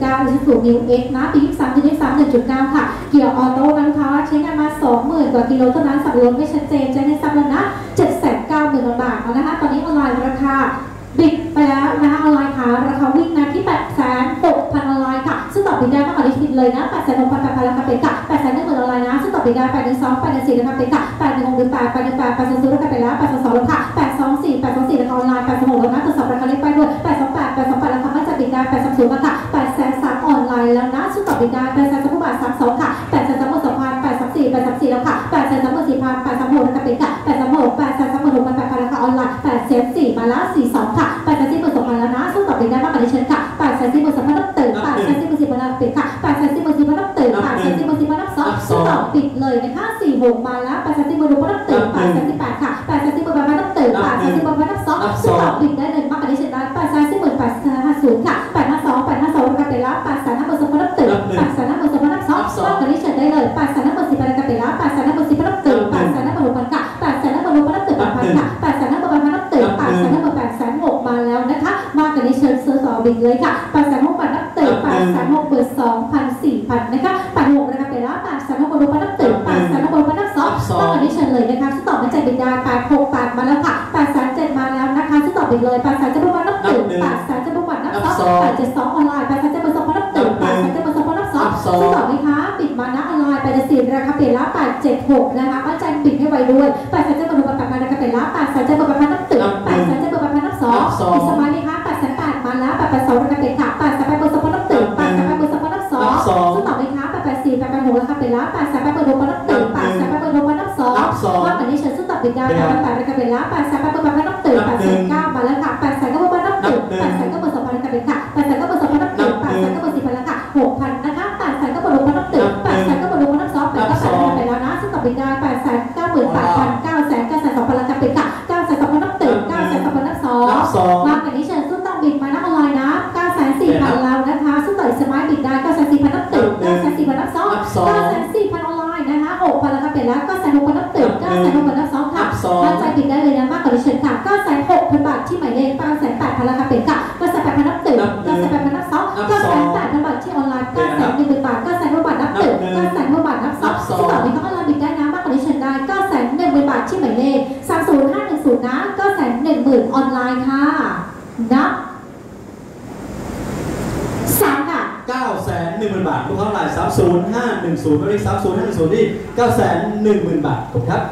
1.9อิซูซูมิวเอ็กนะปี23ถึง23 1.9 ค่ะ เกียร์ออโต้นะลูกค้าใช้งานมา 20,000 กว่ากิโลเท่านั้นสับรถไม่ชัดเจนใช้ในซับแล้วนะ790,000 บาทเอานะคะ ตอนนี้ออนไลน์ราคาบิดไปแล้วนะคะออนไลน์ค่ะราคาวิ่งนะที่8 6 0 0 0ออนไลน์ค่ะ ซึ่งต่อบิดได้มากกว่าที่คิดเลยนะ8,600,000ราคาเป็นค่ะ8 1 0 0 0 0ออนไลน์นะซึ่งต่อบิดได้8 1 2 8 1 4ราคาเป็นค่ะ8 1 6 1 8 8 1 8 8 0 0ราคาเป็นแล้ว8 2 2ราคา8 2 4 8 2 4ราคาออนไลน์8 2 6แล้วนะตรวจสอบราคาเล็กไปด้วย8 2 8 8 2 8ราคาไม่จัดบิดได้8 3 0ราคา8 3 3ออนไลน์แล้ว นะซึ่งต่อบิดได้8 3 3บาท32ค่ะ8 3 3 2 0 0 8 3 4 8 3 4แล้วค่ะ8 3 3 4 0 0 8 3 6ราคาเป็นค่ะ8 3 6 8 3 3 6 8 8ราคาออนไลน์8 4 4มาแล้ว42ค่ะ8 4 4 2แล้วนะซึ่งต่อบิดได้มากกว่าที่ฉันค่ะ8 4 4 2ต้องตื่น8 4 4 4มาแล้วปิดค่ะ8 4 4 4ต้องตื่น8 4 4 4มาแล้ว2ซึ่งต่อปิดเลยนะคะ4 6มาแล้ว8 4 4 4ต้องตื่น8 4 8ค่ะ8 4 4 8มาต้องตื่น8 4 4 8มาต้อง2ซึ่งต่อปิดได้เลยมากกว่าที่ฉันได้8 4 4 8 50ค่ะ8 5 2 8 5 2ราคาเป็นแล้ว8 3 5 2ต้องตื่น8 3 5 2มาต้ อง2มากกว่าที่ฉันได้เลย8 3 5 4ราคาเป็นแล้ว8 3 5 4ต้องตื่น8 3 5 6พันค่ะ8 3 5 6ต้องตื่นพันค่ะ8 3 5 6พันต้องตื่น8 3 5 8 3 6มาแล้วนะคะ มากกว่านี้เชิญเซอร์สอบินเลยค่ะ8 3 6ปันนับตื่น8 3 6เบอร์2,000 4,000นะคะ8 6นะคะเป็นแล้ว8 3 6บอลปันนับตื่น8 3 6บอลปันนับ2มากกว่านี้เชิญเลยนะคะซึ่งต่อมาใจบินได้8 6 8มาแล้วค่ะ8 3 7มาแล้วนะคะซึ่งต่อบินเลย8 3 7บอลปันนับตื่น8 3 7บอลปันนับ2 8 7 2ออนไลน์8 3 7บอลปัน ปันนับ2ซึ่งต่อไหมคะปิดมานะออนไลน์8 4ราคาเปลี่ยนแล้ว8 7 6นะคะมั่นใจปิดให้ไวด้วย8 3 7บอลปัน8ราคาเปลี่ยนแล้ว8 3 7บอลปันนับตื่น8 3 7บอลปันนับ2อีกสมัยนี้คะ8 3 8มาแล้ว8 8 2ราคาเป็นค่ะ8 3 8บอลปันนับตื่น8 3 8บอลปันนับ2ซึ่งต่อไหมคะ8 8 4 8 8 6ราคาเปลี่ยนแล้ว8 3 8บอลปันนับตื่น8 3 8บอลปันนับ2ว่าเหมือนนี้เชิญซึ่งต่อปิดได้8 8ราคาเปลี่ยนแล้ว8 3 8บอลปันนับตื่น8 3 9มาแล้วค่ะ8 3 9บอลปันนับตื่น8 3 9บอล2พันราคาเป็นค่ะ ปิด้แปดแสนเก้าหมื่นแปดพันเก้าแสนเก้าแสนสองพันจะกับปิดกับเก้าแสนสองพันนับตึกเก้าแสนสองพันนับสองมากจานี้เชิญสู้ต้องบินมานักออนไลน์นะเก้าแสนสี่พันเรานะคะสู้ต่อยสมาร์ทบินได้เก้าแสนสี่พันนับตึกเก้าแสนสี่พันนับสองเก้าแสนสี่พันออนไลน์นะคะหกพันจะกับเปิดแล้วเก้าแสนหกพันนับตึกเก้าแสนหกพันนับสองค่ะมั่ใจปิดได้เลยนะมากกว่าที่เชิญค่ะเก้าแสนหกพันบาทที่หมายเลขเก้าแสนแปดพันละกับเป็นค่ะเก้าแสนแปดพันนับตึกเก้าแสนแปดพันนับสองเก้าแสนแปดพันบาทที่ออนไลน์เก้าแสนหนึ่งหมื่นบาทเก้าแสนหกพันนับตึกเก้าแสน ที่หมายเลข30510 นะ9 1 0 0 0 0ออนไลน์ค่ะ นับสามค่ะ9แสนหนึ่งหมื่นบาทลูกค้าออนไลน์30510ก็เรียก30510นี่9แสนหนึ่งหมื่นบาทถูกครับ